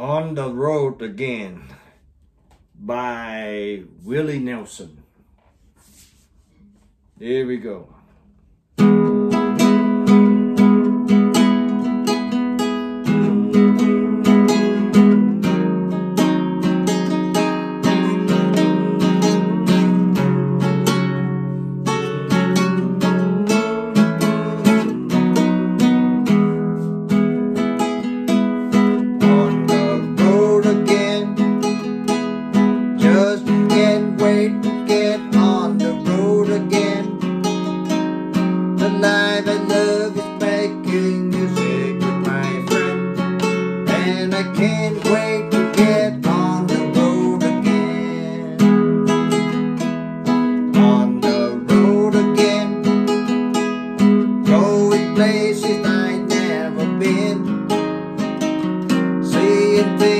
On the Road Again by Willie Nelson. There we go. i love is making music with my friend. And I can't wait to get on the road again. On the road again. Going places I've never been. Seeing things